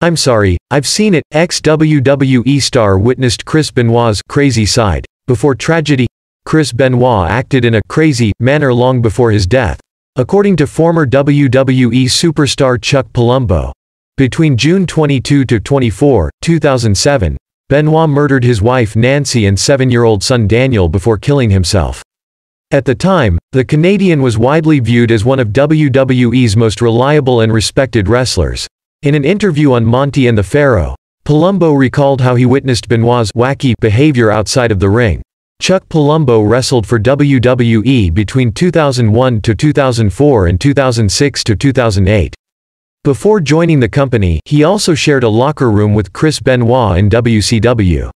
I'm sorry, I've seen it. Ex-WWE star witnessed Chris Benoit's crazy side. Before tragedy, Chris Benoit acted in a crazy manner long before his death. According to former WWE superstar Chuck Palumbo, between June 22 to 24, 2007, Benoit murdered his wife Nancy and seven-year-old son Daniel before killing himself. At the time, the Canadian was widely viewed as one of WWE's most reliable and respected wrestlers. In an interview on Monty and the Pharaoh, Palumbo recalled how he witnessed Benoit's wacky behavior outside of the ring. Chuck Palumbo wrestled for WWE between 2001 to 2004 and 2006 to 2008. Before joining the company, he also shared a locker room with Chris Benoit in WCW.